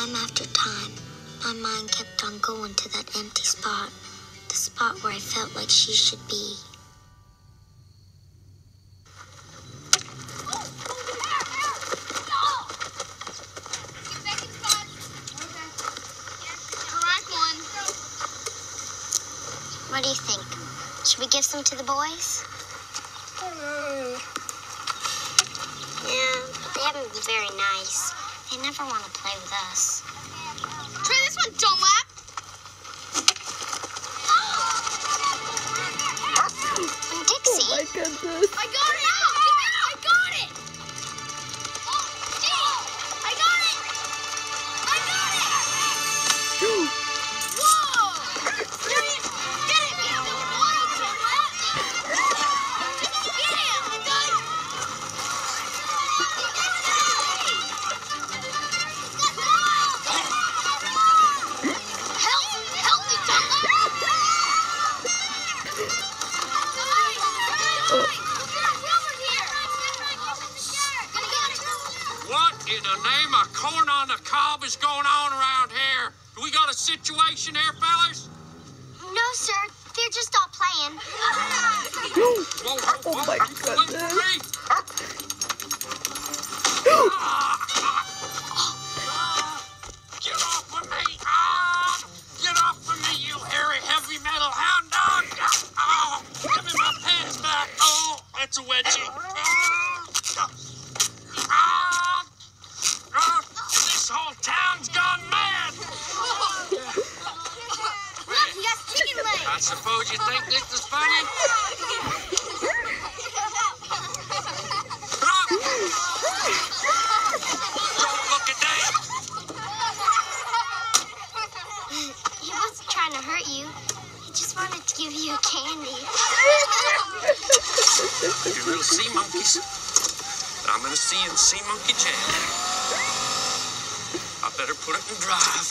Time after time, my mind kept on going to that empty spot. The spot where I felt like she should be. What do you think? Should we give some to the boys? Mm. Yeah, They never want to play with us. What in the name of corn on the cob is going on around here? Do we got a situation here, fellas? No, sir. They're just all playing. Whoa, whoa, Oh my wait goodness. That's a wedgie. Ah! Ah! this whole town's gone mad! Look, he got chicken legs. I suppose you think this is funny? wanted to give you candy. you little sea monkeys. I'm gonna see you in Sea Monkey Jam. I better put it in drive.